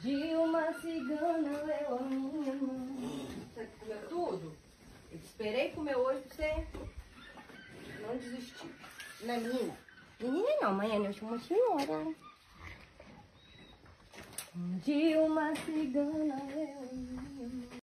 De uma cigana eu a minha mãe. Você comeu tudo? Eu esperei comer hoje pra você não desistir. Na é menina. Menina não, amanhã é eu chamo a senhora. De uma cigana.